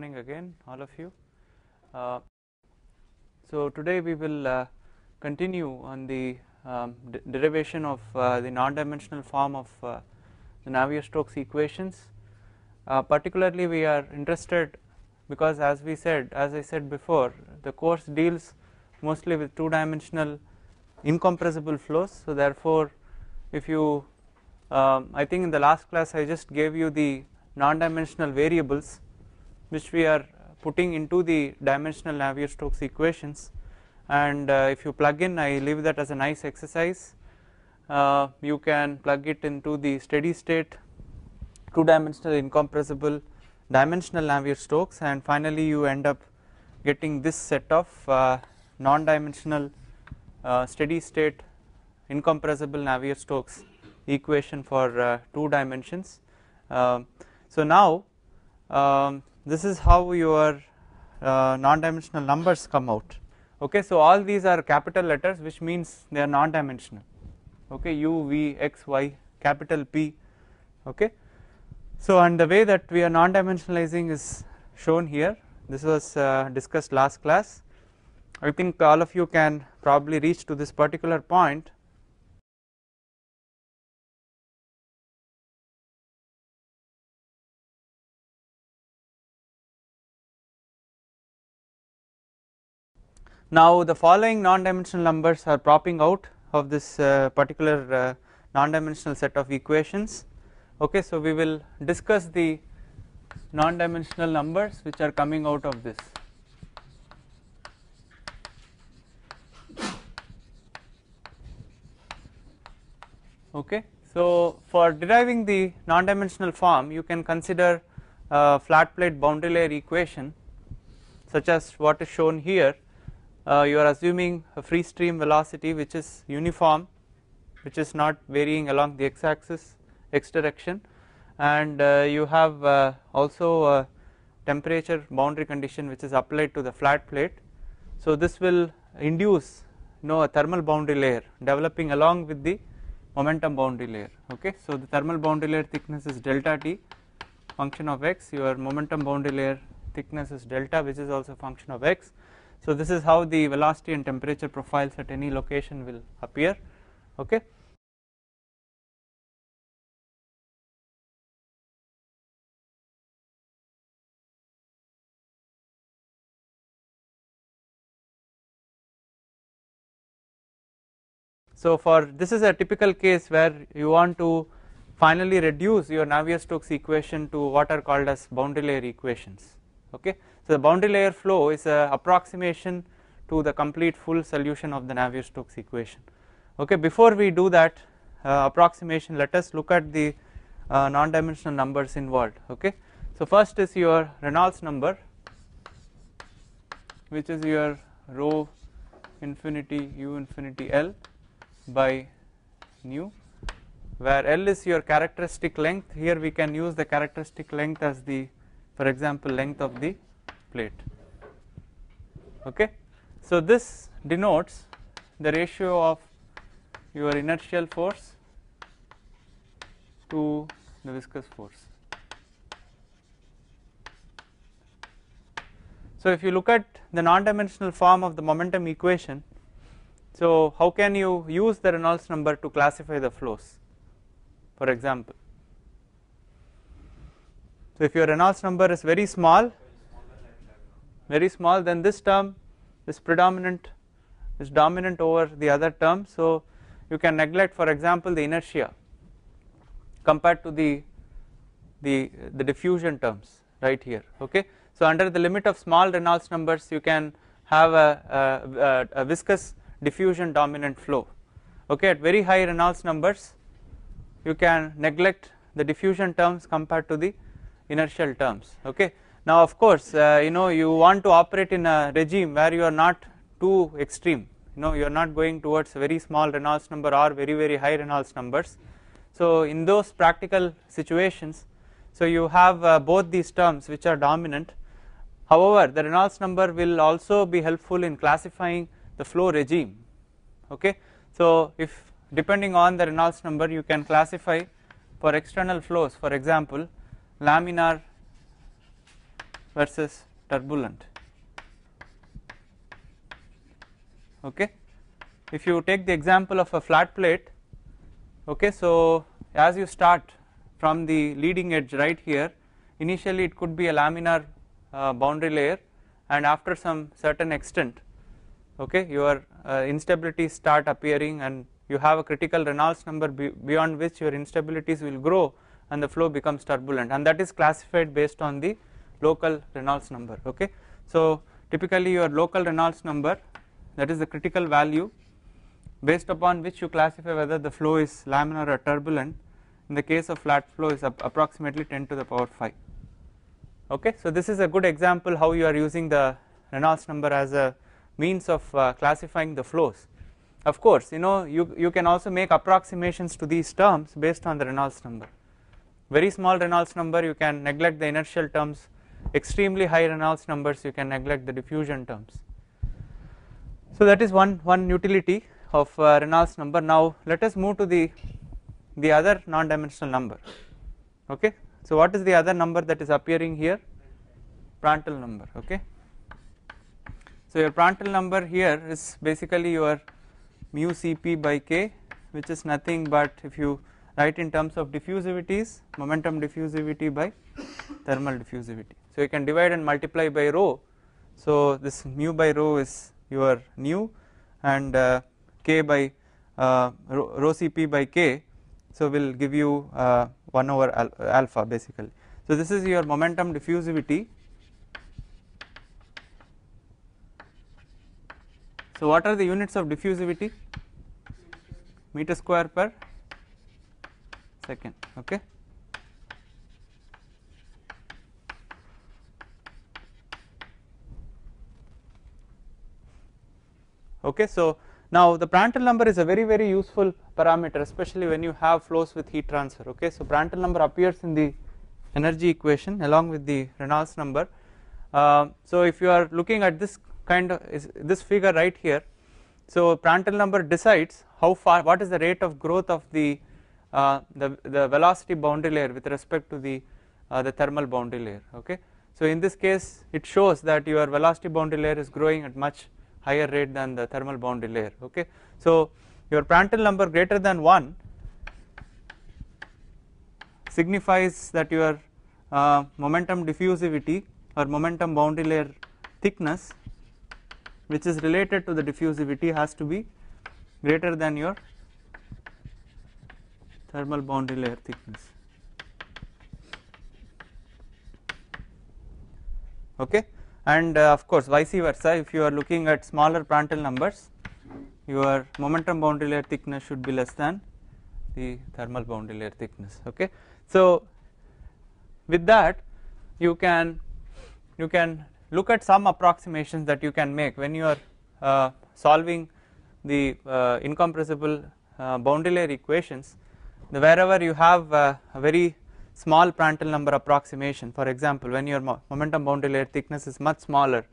morning again all of you. Uh, so today we will uh, continue on the um, derivation of uh, the non-dimensional form of uh, the Navier-Stokes equations. Uh, particularly we are interested because as we said as I said before the course deals mostly with two dimensional incompressible flows so therefore if you um, I think in the last class I just gave you the non-dimensional variables which we are putting into the dimensional Navier-Stokes equations. And uh, if you plug in I leave that as a nice exercise. Uh, you can plug it into the steady state two dimensional incompressible dimensional Navier-Stokes and finally you end up getting this set of uh, non-dimensional uh, steady state incompressible Navier-Stokes equation for uh, two dimensions. Um, so now um, this is how your uh, non-dimensional numbers come out. Okay so all these are capital letters which means they are non-dimensional. Okay u v x y capital p. Okay so and the way that we are non-dimensionalizing is shown here. This was uh, discussed last class. I think all of you can probably reach to this particular point Now the following non-dimensional numbers are propping out of this uh, particular uh, non-dimensional set of equations. Okay so we will discuss the non-dimensional numbers which are coming out of this. Okay so for deriving the non-dimensional form you can consider a flat plate boundary layer equation such as what is shown here uh, you are assuming a free stream velocity which is uniform which is not varying along the x axis x direction. And uh, you have uh, also a temperature boundary condition which is applied to the flat plate. So this will induce you know a thermal boundary layer developing along with the momentum boundary layer okay? So the thermal boundary layer thickness is delta t function of x. Your momentum boundary layer thickness is delta which is also function of x so this is how the velocity and temperature profiles at any location will appear okay So for this is a typical case where you want to finally reduce your Navier-Stokes equation to what are called as boundary layer equations okay. So the boundary layer flow is a approximation to the complete full solution of the Navier-Stokes equation okay. Before we do that uh, approximation let us look at the uh, non-dimensional numbers involved okay. So first is your Reynolds number which is your rho infinity u infinity L by nu where L is your characteristic length here we can use the characteristic length as the for example length of the plate okay. So this denotes the ratio of your inertial force to the viscous force. So if you look at the non-dimensional form of the momentum equation so how can you use the Reynolds number to classify the flows for example. So if your Reynolds number is very small very small then this term is predominant is dominant over the other term so you can neglect for example the inertia compared to the the the diffusion terms right here okay. So under the limit of small Reynolds numbers you can have a, a, a viscous diffusion dominant flow okay at very high Reynolds numbers you can neglect the diffusion terms compared to the inertial terms okay. Now of course uh, you know you want to operate in a regime where you are not too extreme you know you are not going towards very small Reynolds number or very very high Reynolds numbers. So in those practical situations so you have uh, both these terms which are dominant however the Reynolds number will also be helpful in classifying the flow regime okay. So if depending on the Reynolds number you can classify for external flows for example laminar versus turbulent. Okay? If you take the example of a flat plate okay so as you start from the leading edge right here initially it could be a laminar uh, boundary layer and after some certain extent okay your uh, instabilities start appearing and you have a critical Reynolds number be beyond which your instabilities will grow and the flow becomes turbulent. And that is classified based on the local Reynolds number okay? So typically your local Reynolds number that is the critical value based upon which you classify whether the flow is laminar or turbulent. In the case of flat flow is approximately 10 to the power 5 okay? So this is a good example how you are using the Reynolds number as a means of uh, classifying the flows. Of course you know you, you can also make approximations to these terms based on the Reynolds number. Very small Reynolds number you can neglect the inertial terms extremely high Reynolds numbers you can neglect the diffusion terms. So that is one one utility of uh, Reynolds number. Now let us move to the the other non-dimensional number. Okay? So what is the other number that is appearing here? Prandtl number. Okay? So your Prandtl number here is basically your mu Cp by k which is nothing but if you write in terms of diffusivities momentum diffusivity by thermal diffusivity so you can divide and multiply by rho so this mu by rho is your nu and uh, k by uh, rho, rho Cp by k so will give you uh, 1 over al alpha basically. So this is your momentum diffusivity. So what are the units of diffusivity? Meter square per second okay. Okay, so now the Prandtl number is a very very useful parameter especially when you have flows with heat transfer okay. So Prandtl number appears in the energy equation along with the Reynolds number. Uh, so if you are looking at this kind of this figure right here so Prandtl number decides how far what is the rate of growth of the uh, the, the velocity boundary layer with respect to the uh, the thermal boundary layer okay. So in this case it shows that your velocity boundary layer is growing at much higher rate than the thermal boundary layer okay. So your Prandtl number greater than 1 signifies that your uh, momentum diffusivity or momentum boundary layer thickness which is related to the diffusivity has to be greater than your thermal boundary layer thickness okay and uh, of course vice versa if you are looking at smaller Prandtl numbers your momentum boundary layer thickness should be less than the thermal boundary layer thickness okay. So with that you can you can look at some approximations that you can make when you are uh, solving the uh, incompressible uh, boundary layer equations the wherever you have uh, a very small Prandtl number approximation. For example when your momentum boundary layer thickness is much smaller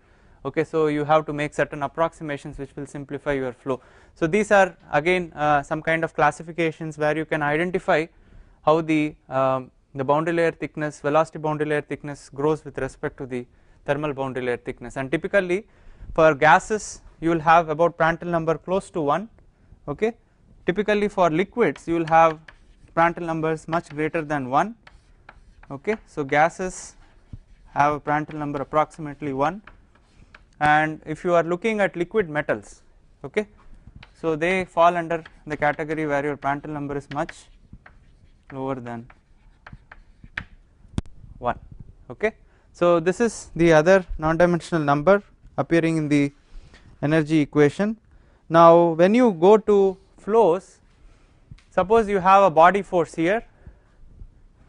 okay so you have to make certain approximations which will simplify your flow. So these are again uh, some kind of classifications where you can identify how the um, the boundary layer thickness velocity boundary layer thickness grows with respect to the thermal boundary layer thickness. And typically for gases you will have about Prandtl number close to 1 okay. Typically for liquids you will have Prandtl numbers much greater than 1 okay. So gases have a Prandtl number approximately 1 and if you are looking at liquid metals okay so they fall under the category where your Prandtl number is much lower than 1 okay. So this is the other non-dimensional number appearing in the energy equation. Now when you go to flows suppose you have a body force here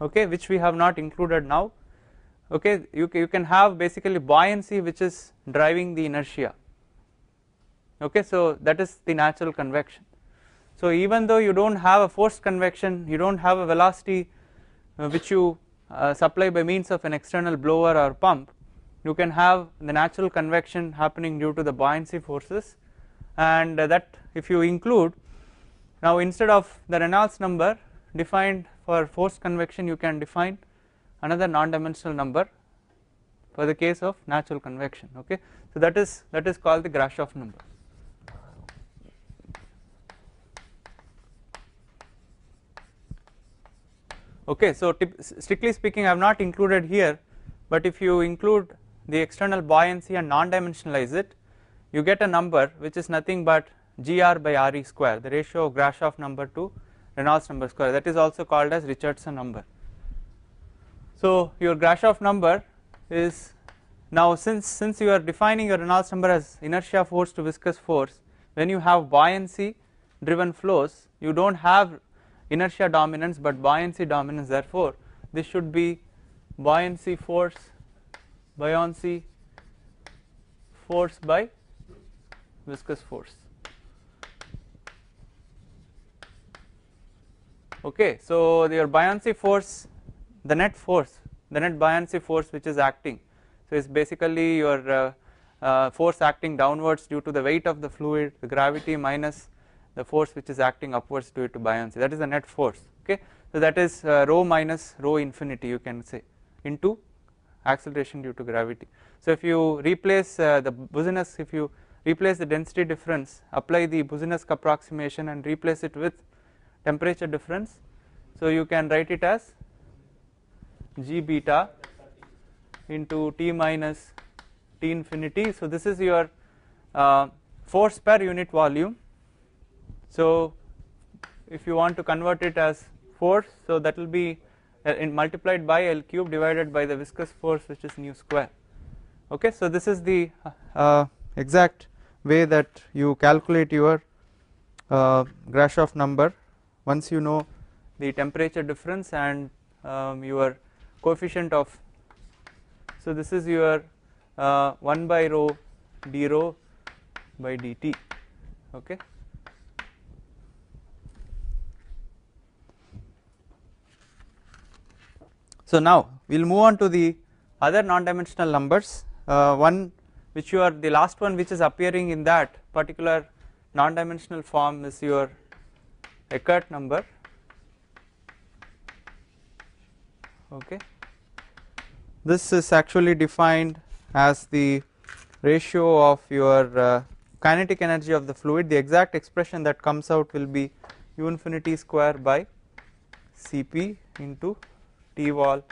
okay which we have not included now. Okay you, you can have basically buoyancy which is driving the inertia. Okay so that is the natural convection. So even though you don't have a forced convection you don't have a velocity uh, which you uh, supply by means of an external blower or pump you can have the natural convection happening due to the buoyancy forces. And that if you include now instead of the Reynolds number defined for forced convection you can define another non-dimensional number for the case of natural convection okay? So that is that is called the Grashof number. Okay so strictly speaking I have not included here but if you include the external buoyancy and non-dimensionalize it you get a number which is nothing but gr by re square the ratio of Grashof number to Reynolds number square. That is also called as Richardson number. So your Grashof number is now since since you are defining your Reynolds number as inertia force to viscous force when you have buoyancy driven flows you do not have inertia dominance but buoyancy dominance. Therefore this should be buoyancy force buoyancy force by viscous force okay so your buoyancy force the net force the net buoyancy force which is acting. So it's basically your uh, uh, force acting downwards due to the weight of the fluid the gravity minus the force which is acting upwards due to buoyancy. That is the net force okay? So that is uh, rho minus rho infinity you can say into acceleration due to gravity. So if you replace uh, the Boussinesq if you replace the density difference apply the Boussinesq approximation and replace it with temperature difference. So you can write it as g beta into T minus T infinity. So this is your uh, force per unit volume. So if you want to convert it as force, so that will be uh, multiplied by L cube divided by the viscous force which is nu square. Okay, so this is the uh, exact way that you calculate your uh, Grashof number once you know the temperature difference and um, your coefficient of so this is your uh, 1 by rho d rho by dt okay? So now we'll move on to the other non-dimensional numbers uh, one which you are the last one which is appearing in that particular non-dimensional form is your Eckert number. Okay. This is actually defined as the ratio of your uh, kinetic energy of the fluid. The exact expression that comes out will be u infinity square by cp into t wall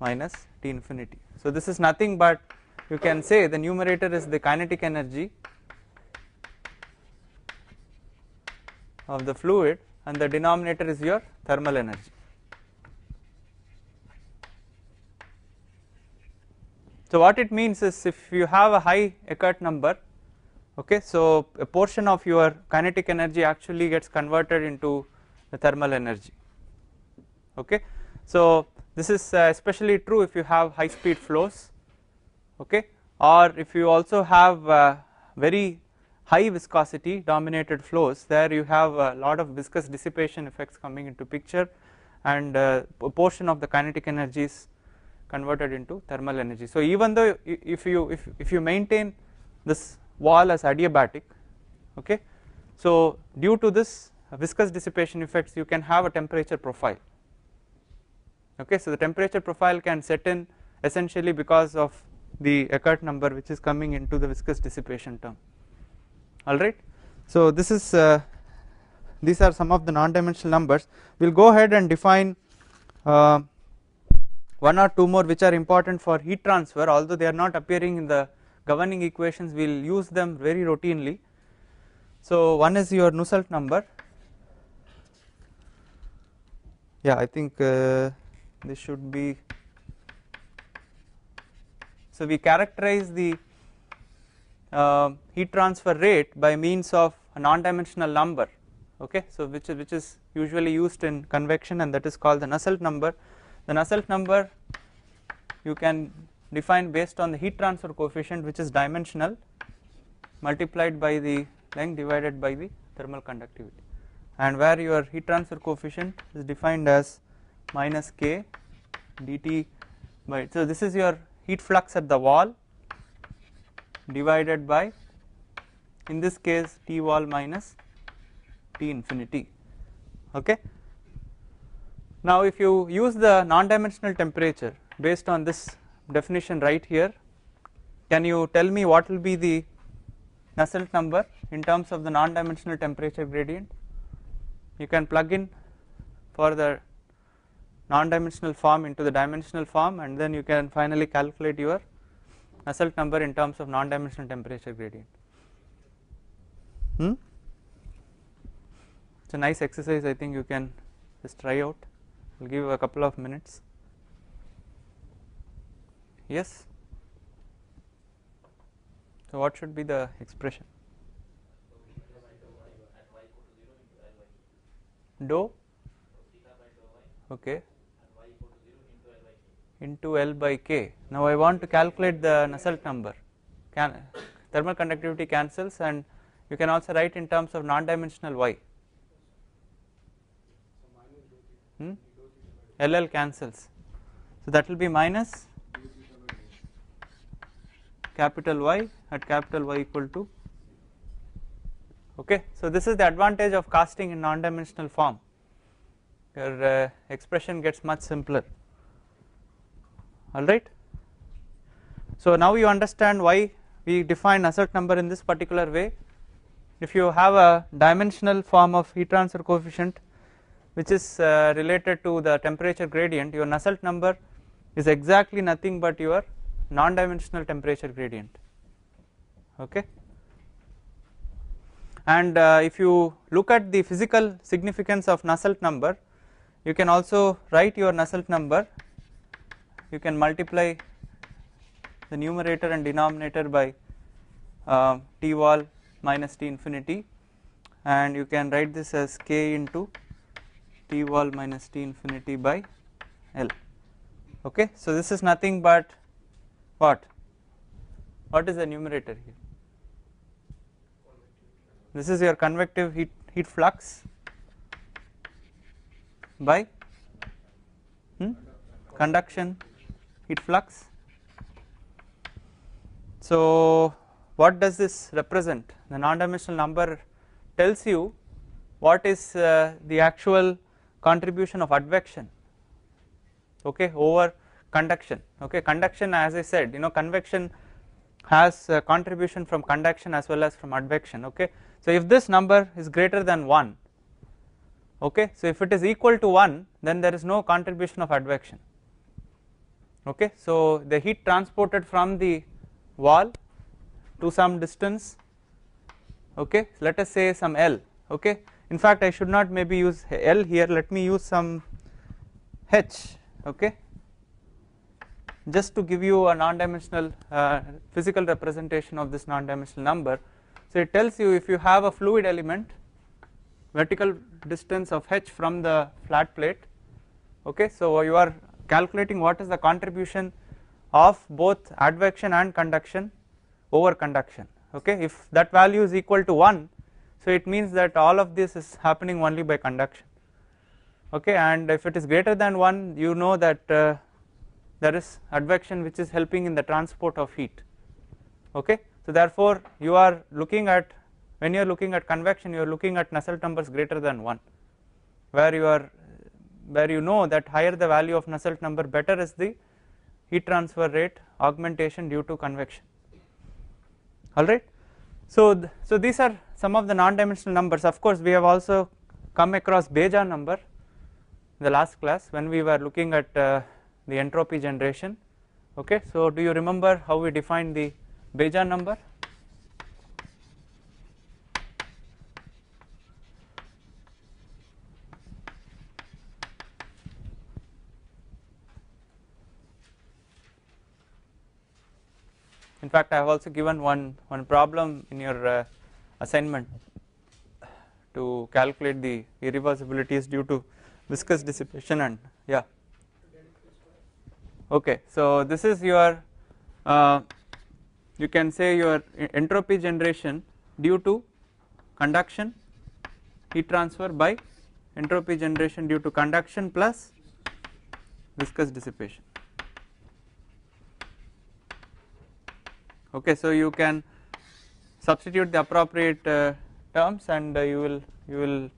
minus t infinity. So this is nothing but you can say the numerator is the kinetic energy of the fluid and the denominator is your thermal energy. So what it means is if you have a high Eckert number okay so a portion of your kinetic energy actually gets converted into the thermal energy okay so this is uh, especially true if you have high speed flows okay or if you also have uh, very high viscosity dominated flows there you have a lot of viscous dissipation effects coming into picture and uh, a portion of the kinetic energy is converted into thermal energy. So even though if you if, if you maintain this wall as adiabatic okay so due to this viscous dissipation effects you can have a temperature profile okay so the temperature profile can set in essentially because of the Eckert number which is coming into the viscous dissipation term alright. So this is uh, these are some of the non-dimensional numbers we will go ahead and define uh, one or two more which are important for heat transfer although they are not appearing in the governing equations we will use them very routinely. So one is your Nusselt number yeah I think uh, this should be so we characterize the uh, heat transfer rate by means of a non-dimensional number okay? So which is which is usually used in convection and that is called the Nusselt number. The Nusselt number you can define based on the heat transfer coefficient which is dimensional multiplied by the length divided by the thermal conductivity. And where your heat transfer coefficient is defined as minus k dt by so this is your heat flux at the wall divided by in this case T wall minus T infinity okay. Now if you use the non-dimensional temperature based on this definition right here can you tell me what will be the Nusselt number in terms of the non-dimensional temperature gradient you can plug in for the non-dimensional form into the dimensional form and then you can finally calculate your Nusselt number in terms of non-dimensional temperature gradient. Hmm? It's a nice exercise I think you can just try out, I will give you a couple of minutes. Yes? So what should be the expression? Dou okay into L by K. Now I want to calculate the Nusselt number. Can thermal conductivity cancels and you can also write in terms of non-dimensional Y. Hmm? LL cancels. So that will be minus capital Y at capital Y equal to okay. So this is the advantage of casting in non-dimensional form your uh, expression gets much simpler alright. So now you understand why we define Nusselt number in this particular way. If you have a dimensional form of heat transfer coefficient which is uh, related to the temperature gradient your Nusselt number is exactly nothing but your non-dimensional temperature gradient. Okay? And uh, if you look at the physical significance of Nusselt number you can also write your Nusselt number you can multiply the numerator and denominator by uh, T wall minus T infinity. And you can write this as K into T wall minus T infinity by L. Okay. So this is nothing but what? What is the numerator here? This is your convective heat heat flux by hmm, conduction heat flux. So what does this represent? The non-dimensional number tells you what is uh, the actual contribution of advection okay over conduction okay. Conduction as I said you know convection has contribution from conduction as well as from advection okay. So if this number is greater than 1 okay so if it is equal to 1 then there is no contribution of advection okay so the heat transported from the wall to some distance okay let us say some L okay. In fact I should not maybe use L here let me use some H okay. Just to give you a non-dimensional uh, physical representation of this non-dimensional number so it tells you if you have a fluid element vertical distance of h from the flat plate okay. So you are calculating what is the contribution of both advection and conduction over conduction. Okay? If that value is equal to 1 so it means that all of this is happening only by conduction. Okay? And if it is greater than 1 you know that uh, there is advection which is helping in the transport of heat. Okay? So therefore you are looking at when you are looking at convection you are looking at Nusselt numbers greater than 1 where you are where you know that higher the value of Nusselt number better is the heat transfer rate augmentation due to convection alright. So, so these are some of the non-dimensional numbers of course we have also come across Bejan number in the last class when we were looking at uh, the entropy generation okay. So do you remember how we defined the Bejan number in fact I have also given one one problem in your uh, assignment to calculate the irreversibilities due to viscous dissipation and yeah. Okay so this is your uh, you can say your entropy generation due to conduction heat transfer by entropy generation due to conduction plus viscous dissipation okay so you can substitute the appropriate uh, terms and uh, you will you will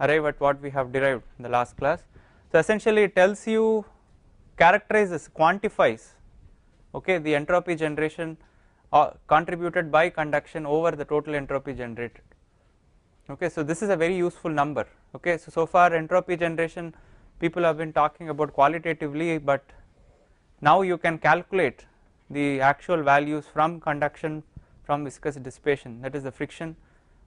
arrive at what we have derived in the last class. So essentially it tells you characterizes quantifies okay the entropy generation uh, contributed by conduction over the total entropy generated. Okay so this is a very useful number. Okay so so far entropy generation people have been talking about qualitatively but now you can calculate the actual values from conduction from viscous dissipation that is the friction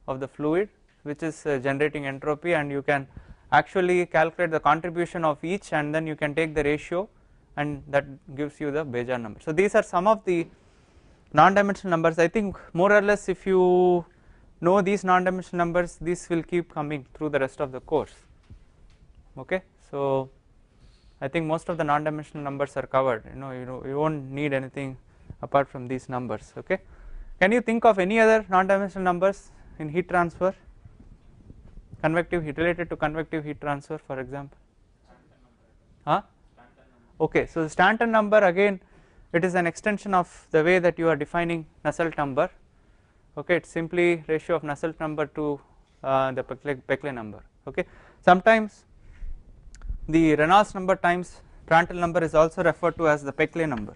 of the fluid which is uh, generating entropy and you can actually calculate the contribution of each and then you can take the ratio and that gives you the Bejan number. So these are some of the non-dimensional numbers I think more or less if you know these non-dimensional numbers these will keep coming through the rest of the course okay. So I think most of the non-dimensional numbers are covered. You know you know you won't need anything apart from these numbers okay. Can you think of any other non-dimensional numbers in heat transfer? Convective heat related to convective heat transfer for example. Huh? Okay so the Stanton number again it is an extension of the way that you are defining Nusselt number okay? It's simply ratio of Nusselt number to uh, the Peclet number okay? Sometimes the Reynolds number times Prandtl number is also referred to as the Peclet number.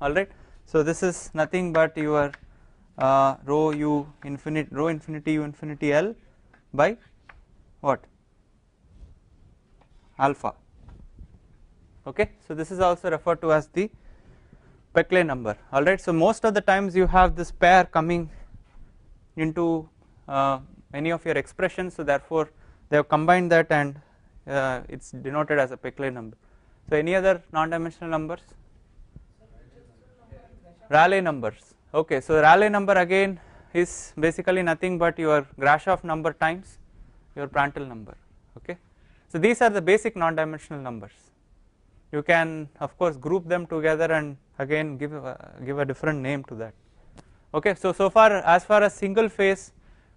Alright? So this is nothing but your uh, rho u infinity rho infinity u infinity L by what? Alpha. Okay? So this is also referred to as the Peclet number. Alright? So most of the times you have this pair coming into uh, any of your expressions. So therefore they have combined that and uh, it is denoted as a Peclet number. So any other non-dimensional numbers? Rayleigh numbers. Okay so Rayleigh number again is basically nothing but your Grashof number times your Prandtl number. Okay? So these are the basic non-dimensional numbers. You can of course group them together and again give a, give a different name to that. Okay? So so far as far as single phase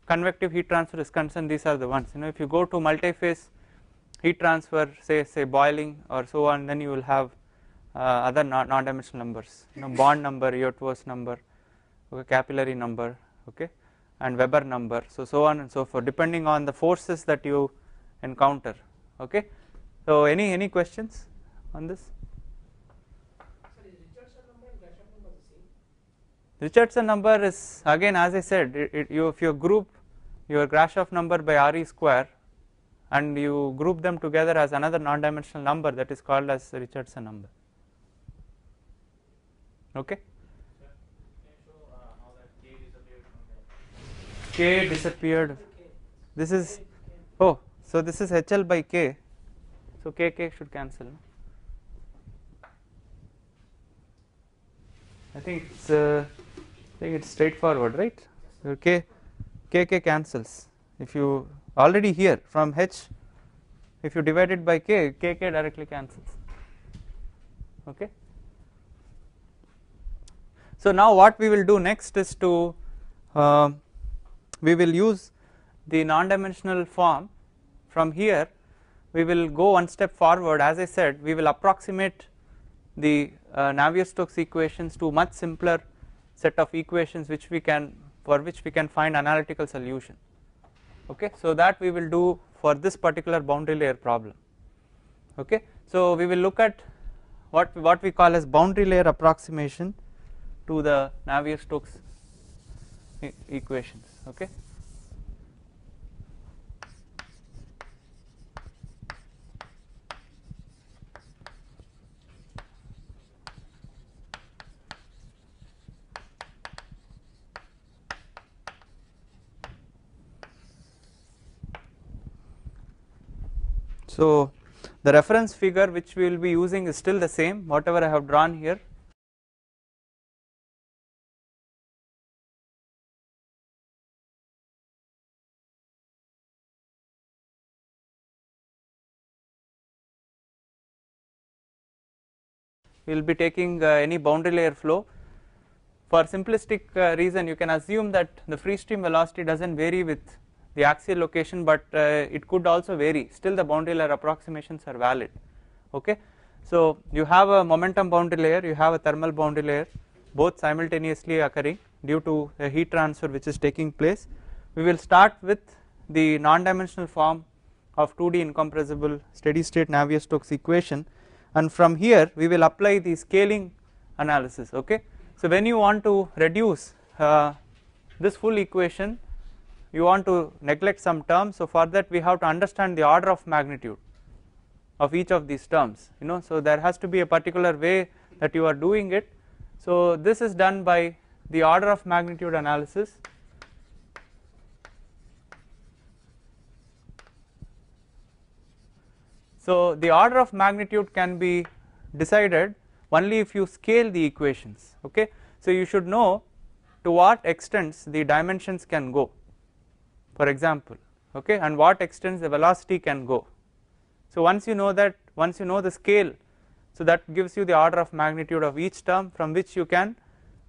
convective heat transfer is concerned these are the ones. You know if you go to multi-phase heat transfer say say boiling or so on then you will have uh, other non-dimensional numbers. You know bond number Eötvös number okay capillary number okay and Weber number so so on and so forth depending on the forces that you encounter okay. So any any questions on this? Richardson number is again as I said it, it, you if you group your Grashof number by RE square and you group them together as another non-dimensional number that is called as Richardson number okay k disappeared this is oh so this is HL by K, so K K should cancel. I think it's uh, I think it's straightforward, right? K K K cancels. If you already here from H, if you divide it by K, K K directly cancels. Okay. So now what we will do next is to uh, we will use the non-dimensional form from here we will go one step forward as I said we will approximate the uh, Navier-Stokes equations to much simpler set of equations which we can for which we can find analytical solution. Okay? So that we will do for this particular boundary layer problem. Okay? So we will look at what what we call as boundary layer approximation to the Navier-Stokes e equations. Okay So the reference figure which we will be using is still the same whatever I have drawn here. We will be taking uh, any boundary layer flow. For simplistic uh, reason you can assume that the free stream velocity does not vary with the axial location but uh, it could also vary. Still the boundary layer approximations are valid. Okay? So you have a momentum boundary layer you have a thermal boundary layer both simultaneously occurring due to a heat transfer which is taking place. We will start with the non dimensional form of 2D incompressible steady state Navier-Stokes equation and from here we will apply the scaling analysis okay. So when you want to reduce uh, this full equation you want to neglect some terms so for that we have to understand the order of magnitude of each of these terms you know. So there has to be a particular way that you are doing it. So this is done by the order of magnitude analysis. So the order of magnitude can be decided only if you scale the equations okay? So you should know to what extents the dimensions can go for example okay and what extents the velocity can go. So once you know that once you know the scale so that gives you the order of magnitude of each term from which you can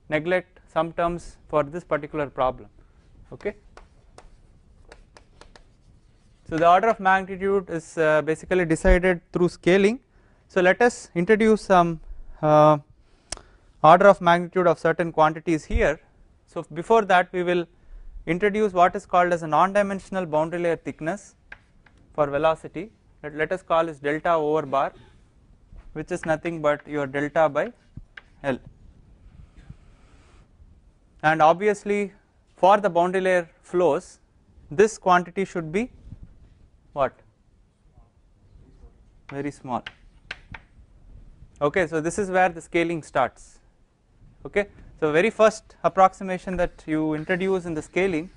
neglect some terms for this particular problem okay. So the order of magnitude is uh, basically decided through scaling. So let us introduce some uh, order of magnitude of certain quantities here. So before that we will introduce what is called as a non-dimensional boundary layer thickness for velocity. Let, let us call this delta over bar which is nothing but your delta by L. And obviously for the boundary layer flows this quantity should be what? Very small. Okay so this is where the scaling starts. Okay so very first approximation that you introduce in the scaling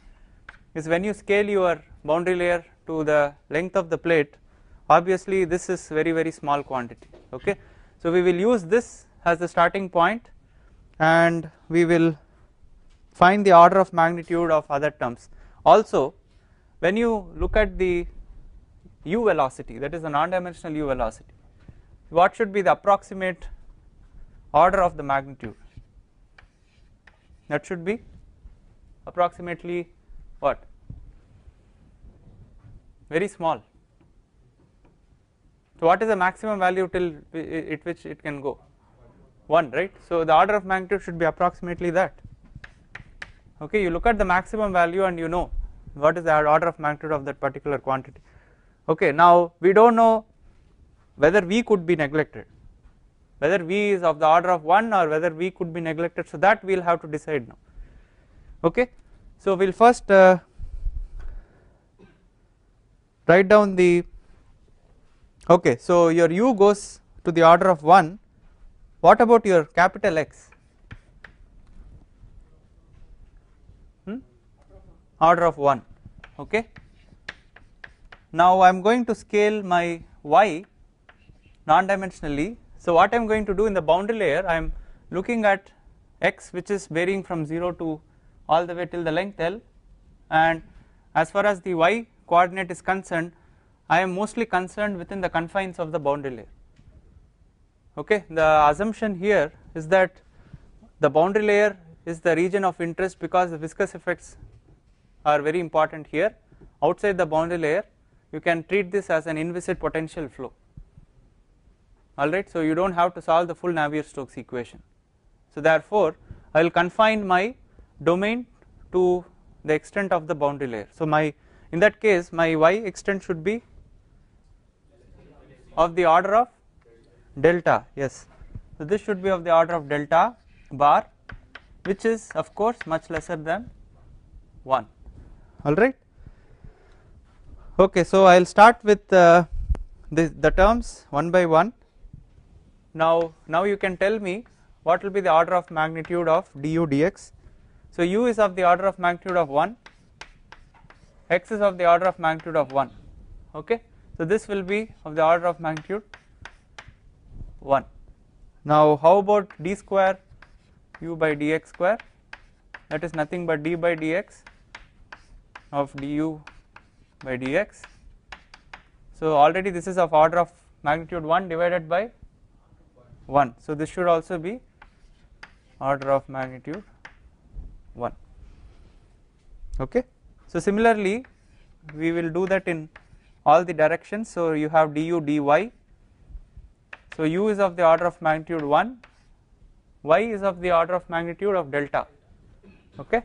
is when you scale your boundary layer to the length of the plate obviously this is very very small quantity okay? So we will use this as the starting point and we will find the order of magnitude of other terms. Also when you look at the u velocity that is the non-dimensional u velocity what should be the approximate order of the magnitude that should be approximately what? Very small. So what is the maximum value till at which it can go? 1 right? So the order of magnitude should be approximately that. Okay you look at the maximum value and you know what is the order of magnitude of that particular quantity. Okay now we don't know whether v could be neglected whether v is of the order of 1 or whether v could be neglected. So that we will have to decide now. Okay? So we will first uh, write down the okay. So your u goes to the order of 1 what about your capital X? Hmm? order of 1 okay? Now I am going to scale my y non-dimensionally so what I am going to do in the boundary layer I am looking at x which is varying from 0 to all the way till the length L. And as far as the y coordinate is concerned I am mostly concerned within the confines of the boundary layer. Okay? The assumption here is that the boundary layer is the region of interest because the viscous effects are very important here. Outside the boundary layer you can treat this as an inviscid potential flow alright so you do not have to solve the full Navier-Stokes equation. So therefore I will confine my domain to the extent of the boundary layer. So my in that case my y extent should be of the order of delta yes. So this should be of the order of delta bar which is of course much lesser than 1 alright okay so I will start with uh, the, the terms one by one now now you can tell me what will be the order of magnitude of du dx. So u is of the order of magnitude of 1 x is of the order of magnitude of 1 okay? So this will be of the order of magnitude 1 now how about d square u by dx square? That is nothing but d by dx of du by dx. So already this is of order of magnitude 1 divided by 1 so this should also be order of magnitude 1 okay? So similarly we will do that in all the directions. So you have du dy. So u is of the order of magnitude 1 y is of the order of magnitude of delta. Okay?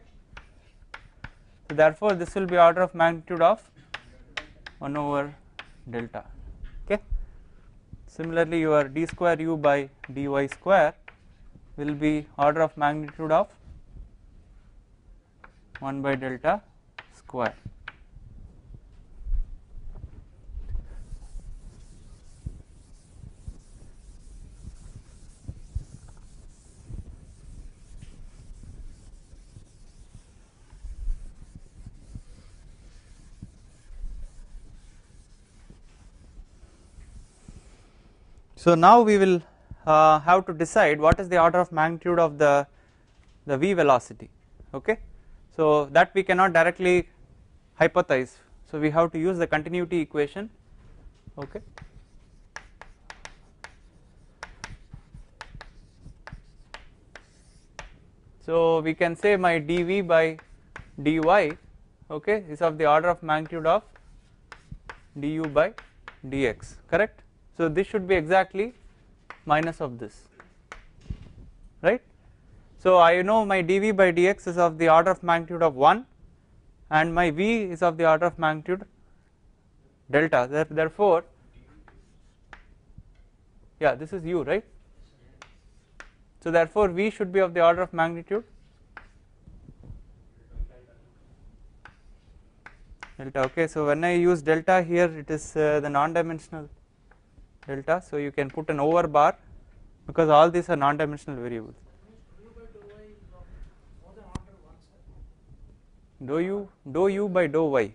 So therefore this will be order of magnitude of 1 over delta. Okay similarly your d square u by dy square will be order of magnitude of 1 by delta square. So now we will uh, have to decide what is the order of magnitude of the the v velocity okay? So that we cannot directly hypothesize. So we have to use the continuity equation okay? So we can say my dv by dy okay is of the order of magnitude of du by dx correct so this should be exactly minus of this right. So I know my dV by dx is of the order of magnitude of 1 and my V is of the order of magnitude delta therefore yeah this is u right. So therefore V should be of the order of magnitude delta okay so when I use delta here it is uh, the non dimensional delta so you can put an over bar because all these are non dimensional variables. Dou u dou u by dou y?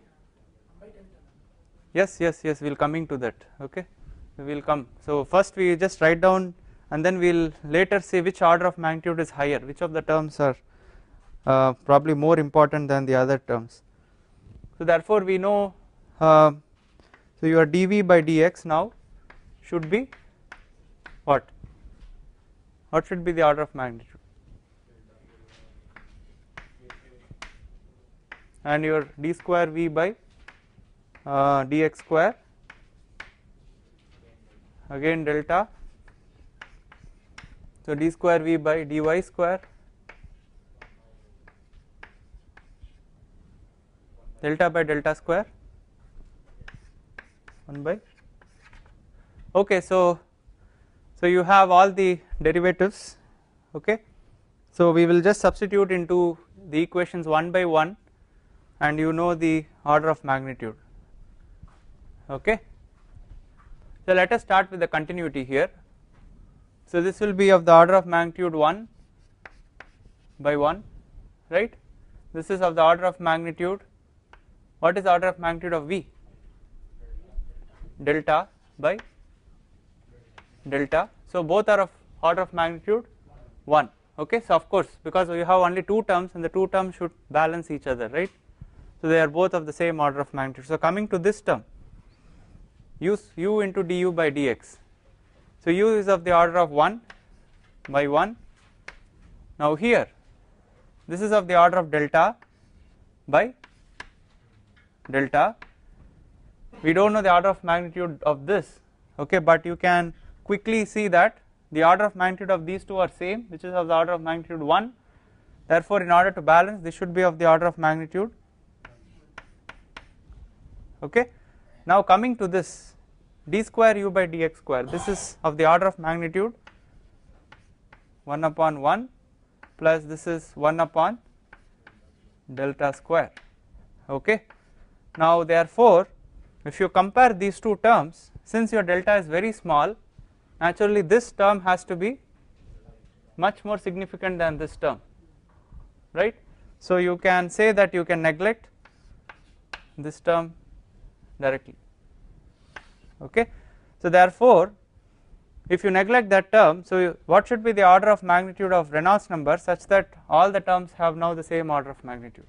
Yes yes yes we will coming to that okay? We will come. So first we just write down and then we will later see which order of magnitude is higher which of the terms are uh, probably more important than the other terms. So therefore we know uh, so your dv by dx now should be what? What should be the order of magnitude? And your d square v by uh, dx square again delta. So d square v by dy square delta by delta square 1 by okay so so you have all the derivatives okay? So we will just substitute into the equations one by one and you know the order of magnitude okay? So let us start with the continuity here. So this will be of the order of magnitude 1 by 1 right? This is of the order of magnitude what is the order of magnitude of v? Delta by delta. So both are of order of magnitude 1 okay? So of course because we have only two terms and the two terms should balance each other right? So they are both of the same order of magnitude. So coming to this term use u into du by dx. So u is of the order of 1 by 1 now here this is of the order of delta by delta. We do not know the order of magnitude of this okay? But you can quickly see that the order of magnitude of these two are same which is of the order of magnitude 1 therefore in order to balance this should be of the order of magnitude. Okay. Now coming to this d square u by dx square this is of the order of magnitude 1 upon 1 plus this is 1 upon delta square. Okay. Now therefore if you compare these two terms since your delta is very small naturally this term has to be much more significant than this term right. So you can say that you can neglect this term directly okay. So therefore if you neglect that term so what should be the order of magnitude of Reynolds number such that all the terms have now the same order of magnitude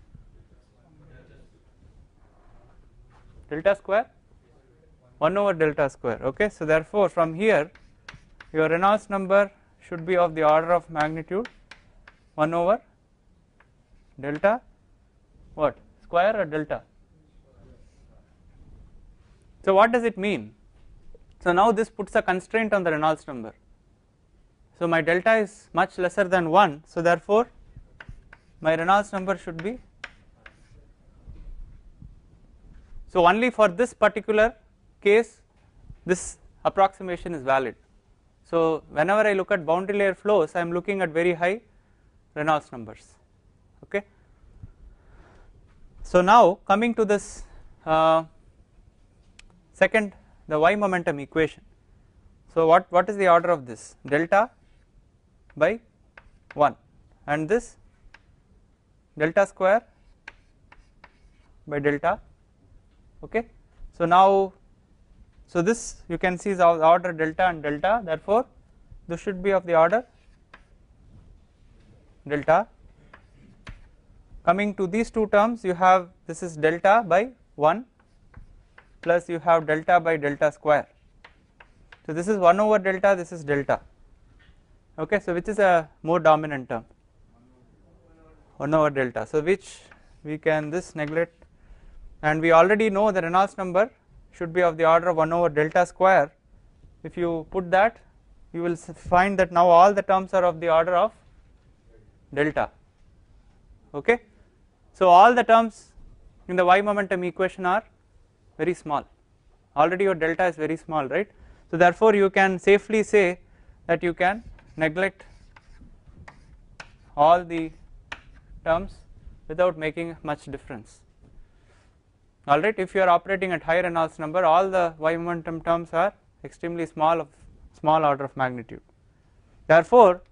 delta square 1 over delta square okay so therefore from here your Reynolds number should be of the order of magnitude 1 over delta what square or delta. So what does it mean? So now this puts a constraint on the Reynolds number. So my delta is much lesser than 1 so therefore my Reynolds number should be so only for this particular case this approximation is valid. So whenever I look at boundary layer flows I am looking at very high Reynolds numbers okay. So now coming to this uh, second the y momentum equation. So what, what is the order of this delta by 1 and this delta square by delta okay. So now so this you can see is of the order delta and delta therefore this should be of the order delta. Coming to these two terms you have this is delta by 1 plus you have delta by delta square. So this is 1 over delta this is delta. Okay so which is a more dominant term? 1 over delta. So which we can this neglect and we already know the Reynolds number should be of the order of 1 over delta square. If you put that you will find that now all the terms are of the order of delta. Okay? So all the terms in the y momentum equation are very small. Already your delta is very small right? So therefore you can safely say that you can neglect all the terms without making much difference alright if you are operating at higher Reynolds number all the y momentum terms are extremely small of small order of magnitude. Therefore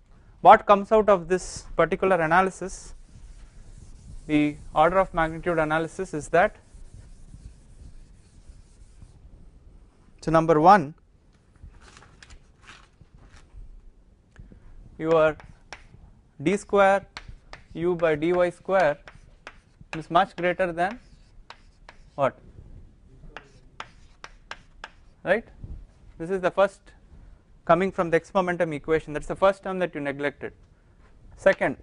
what comes out of this particular analysis the order of magnitude analysis is that so number 1 your d square u by dy square is much greater than what? Right? This is the first coming from the x momentum equation. That is the first term that you neglected. Second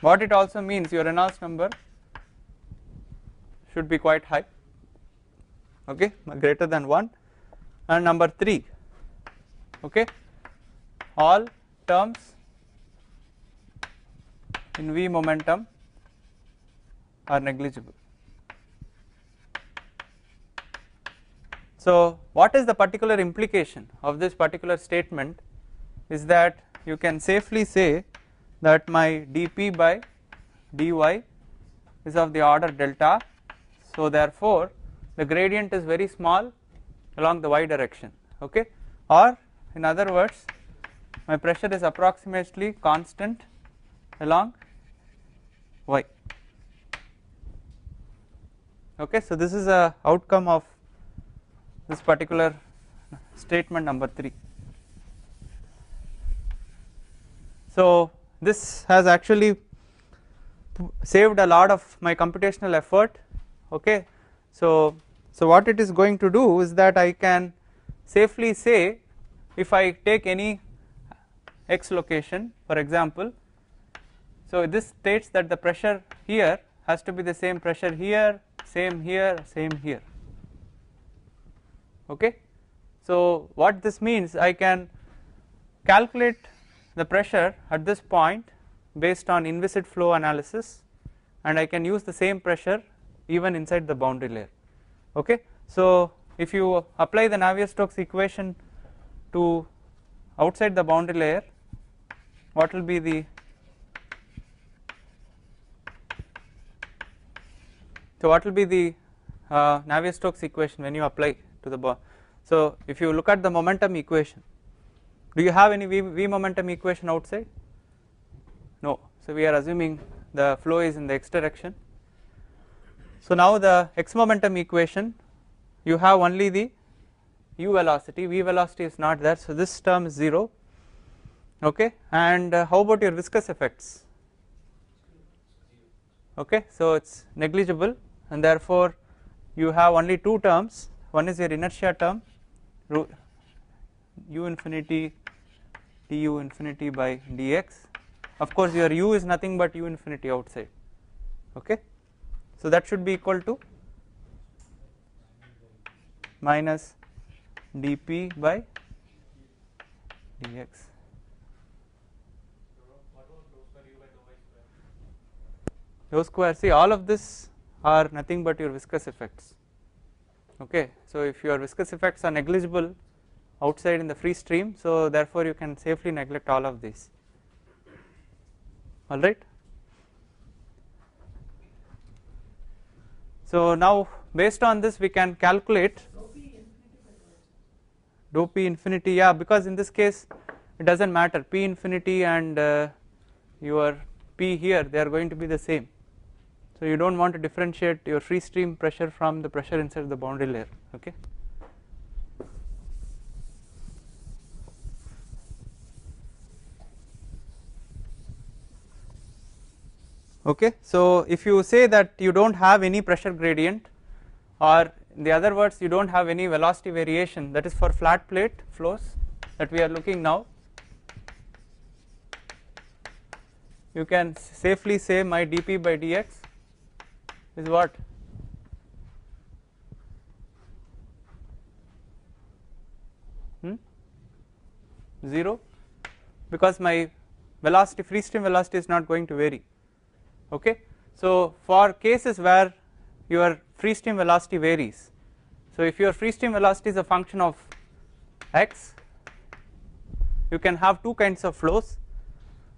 what it also means your Reynolds number should be quite high. Okay? Greater than 1 and number 3 okay? All terms in V momentum are negligible. So what is the particular implication of this particular statement is that you can safely say that my dP by dy is of the order delta. So therefore the gradient is very small along the y direction okay? Or in other words my pressure is approximately constant along y. Okay so this is a outcome of this particular statement number 3 so this has actually saved a lot of my computational effort okay? So so what it is going to do is that I can safely say if I take any x location for example so this states that the pressure here has to be the same pressure here same here same here okay? So what this means I can calculate the pressure at this point based on inviscid flow analysis and I can use the same pressure even inside the boundary layer. Okay? So if you apply the Navier-Stokes equation to outside the boundary layer what will be the so what will be the uh, Navier-Stokes equation when you apply to the so if you look at the momentum equation do you have any v, v momentum equation outside? No. So we are assuming the flow is in the x direction. So now the x momentum equation you have only the u velocity. V velocity is not there. So this term is 0 okay? And uh, how about your viscous effects? Okay? So it's negligible. And therefore you have only two terms one is your inertia term u infinity du infinity by dx. Of course your u is nothing but u infinity outside okay? So that should be equal to minus dp by dx. Rho square see all of this are nothing but your viscous effects okay so if your viscous effects are negligible outside in the free stream so therefore you can safely neglect all of these alright. So now based on this we can calculate dou p infinity yeah because in this case it does not matter p infinity and uh, your p here they are going to be the same. So you do not want to differentiate your free stream pressure from the pressure inside the boundary layer okay. okay. So if you say that you do not have any pressure gradient or in the other words you do not have any velocity variation that is for flat plate flows that we are looking now you can safely say my dp by dx is what hmm? 0 because my velocity free stream velocity is not going to vary okay. So for cases where your free stream velocity varies so if your free stream velocity is a function of x you can have two kinds of flows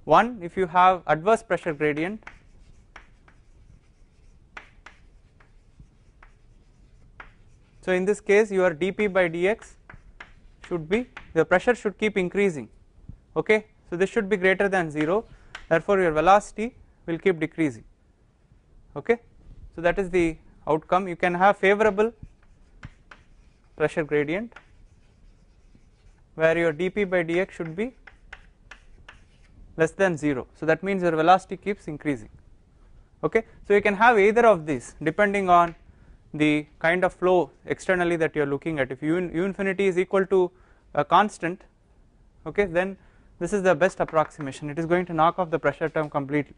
one if you have adverse pressure gradient so in this case your dp by dx should be the pressure should keep increasing okay? So this should be greater than 0 therefore your velocity will keep decreasing okay? So that is the outcome. You can have favorable pressure gradient where your dp by dx should be less than 0 so that means your velocity keeps increasing okay? So you can have either of these depending on the kind of flow externally that you are looking at. If u, infinity is equal to a constant okay then this is the best approximation. It is going to knock off the pressure term completely.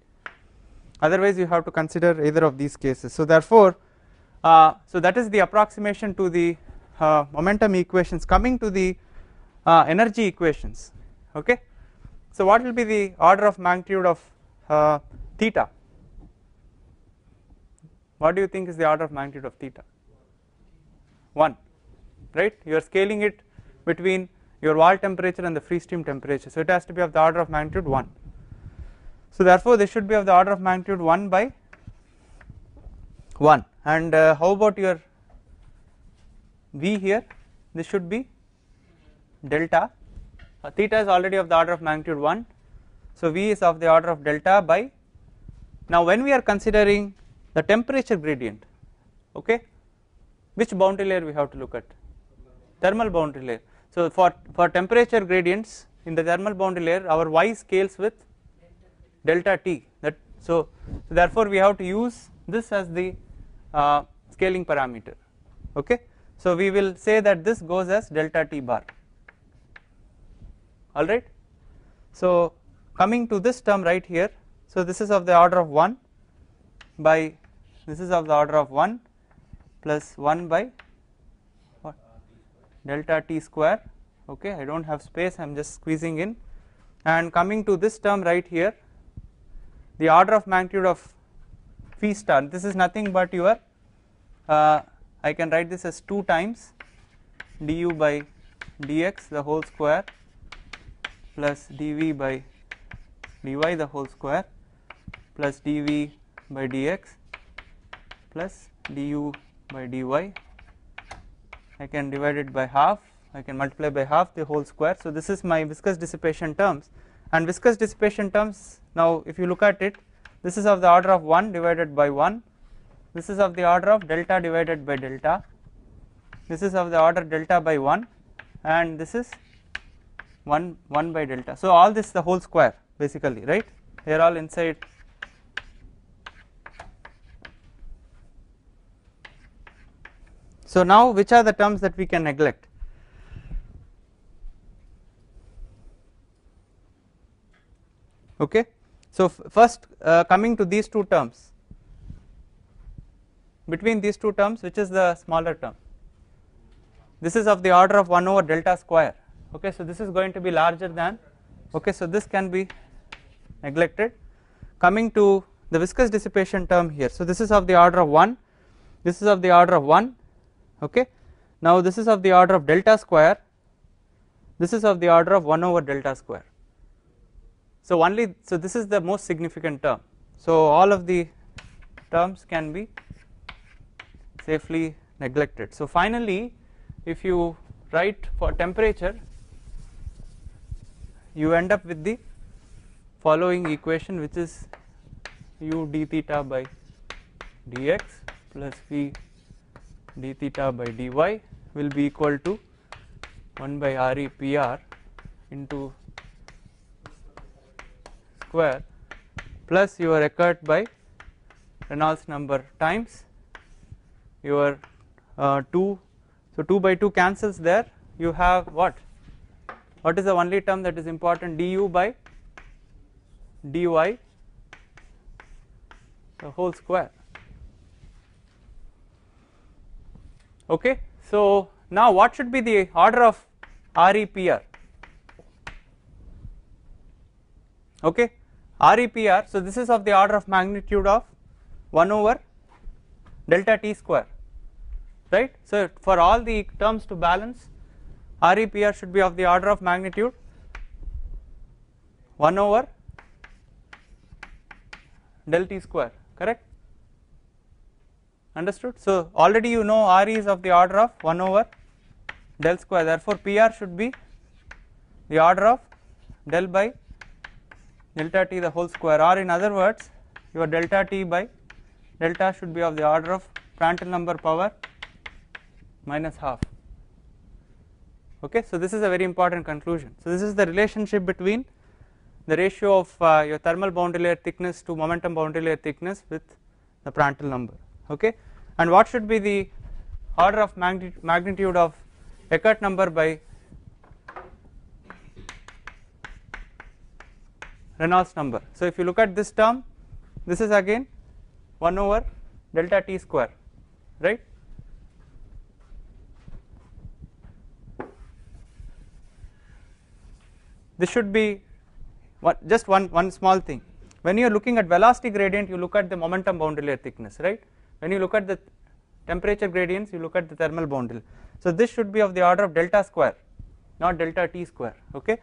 Otherwise you have to consider either of these cases. So therefore uh, so that is the approximation to the uh, momentum equations coming to the uh, energy equations okay. So what will be the order of magnitude of uh, theta what do you think is the order of magnitude of theta? 1 right? You are scaling it between your wall temperature and the free stream temperature. So it has to be of the order of magnitude 1 so therefore this should be of the order of magnitude 1 by 1 and uh, how about your V here? This should be delta. Uh, theta is already of the order of magnitude 1 so V is of the order of delta by now when we are considering the temperature gradient okay? Which boundary layer we have to look at? Thermal boundary layer. So for for temperature gradients in the thermal boundary layer our y scales with delta t. That so, so therefore we have to use this as the uh, scaling parameter okay? So we will say that this goes as delta t bar. Alright so coming to this term right here so this is of the order of 1 by this is of the order of 1 plus 1 by what? Delta t square. Okay I do not have space I am just squeezing in. And coming to this term right here the order of magnitude of phi star. This is nothing but your uh, I can write this as 2 times du by dx the whole square plus dv by dy the whole square plus dv by dx plus du by dy. I can divide it by half. I can multiply by half the whole square. So this is my viscous dissipation terms. And viscous dissipation terms now if you look at it this is of the order of 1 divided by 1 this is of the order of delta divided by delta. This is of the order delta by 1 and this is 1 1 by delta. So all this the whole square basically right? They are all inside so now which are the terms that we can neglect? Okay. So first uh, coming to these two terms between these two terms which is the smaller term? This is of the order of 1 over delta square. Okay. So this is going to be larger than okay. So this can be neglected. Coming to the viscous dissipation term here. So this is of the order of 1 this is of the order of 1 okay now this is of the order of delta square this is of the order of 1 over delta square. So only so this is the most significant term. So all of the terms can be safely neglected. So finally if you write for temperature you end up with the following equation which is u d theta by dx plus v d theta by dy will be equal to 1 by re pr into square plus your Eckert by Reynolds number times your uh, 2 so 2 by 2 cancels there. You have what? What is the only term that is important? du by dy the whole square okay? So now what should be the order of REPR okay? REPR so this is of the order of magnitude of 1 over delta t square. Right? So for all the terms to balance REPR should be of the order of magnitude 1 over del t square. Correct understood? So already you know RE is of the order of 1 over del square. Therefore PR should be the order of del by delta t the whole square. Or in other words your delta t by delta should be of the order of Prandtl number power minus half. Okay? So this is a very important conclusion. So this is the relationship between the ratio of uh, your thermal boundary layer thickness to momentum boundary layer thickness with the Prandtl number okay? And what should be the order of magnitude of Eckert number by Reynolds number? So if you look at this term this is again 1 over delta t square right? This should be just one one small thing. When you are looking at velocity gradient you look at the momentum boundary layer thickness right when you look at the temperature gradients you look at the thermal boundary so this should be of the order of delta square not delta t square okay?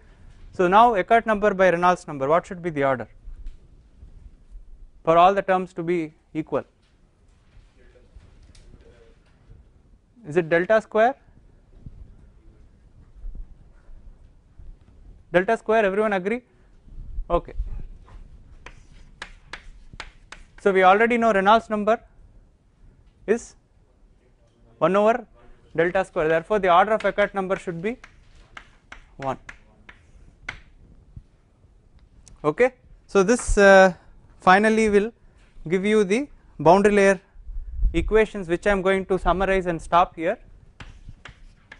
So now Eckert number by Reynolds number what should be the order? For all the terms to be equal. Is it delta square? Delta square everyone agree? Okay. So we already know Reynolds number is 1 over delta square. Therefore the order of Eckert number should be 1 okay? So this uh, finally will give you the boundary layer equations which I am going to summarize and stop here.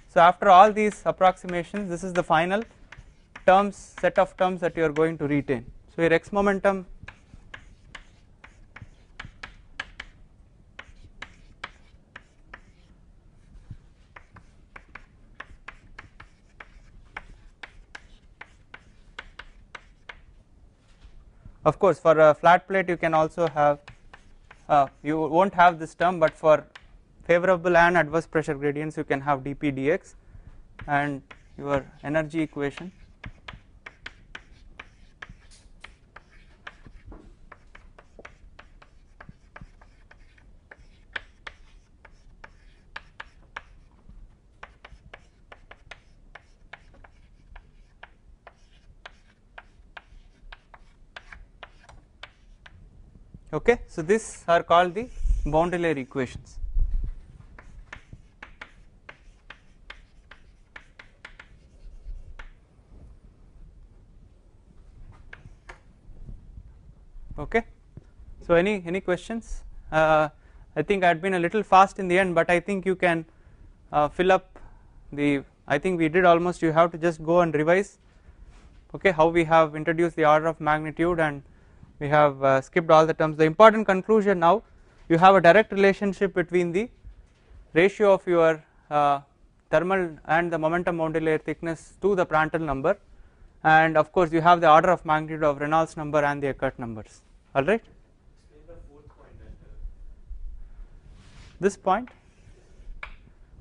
So after all these approximations this is the final terms set of terms that you are going to retain. So your x momentum of course for a flat plate you can also have uh, you won't have this term but for favorable and adverse pressure gradients you can have dp dx and your energy equation okay so these are called the boundary layer equations. Okay so any any questions? Uh, I think I had been a little fast in the end but I think you can uh, fill up the I think we did almost you have to just go and revise okay how we have introduced the order of magnitude and we have uh, skipped all the terms. The important conclusion now you have a direct relationship between the ratio of your uh, thermal and the momentum boundary layer thickness to the Prandtl number. And of course you have the order of magnitude of Reynolds number and the Eckert numbers. Alright this point?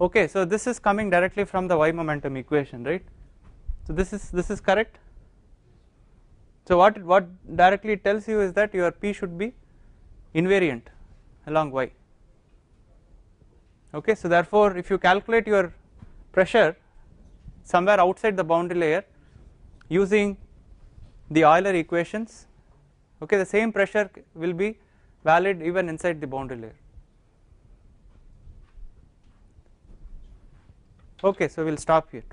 Okay so this is coming directly from the y momentum equation right? So this is this is correct. So what what directly tells you is that your P should be invariant along y. Okay, so therefore if you calculate your pressure somewhere outside the boundary layer using the Euler equations okay the same pressure will be valid even inside the boundary layer okay so we will stop here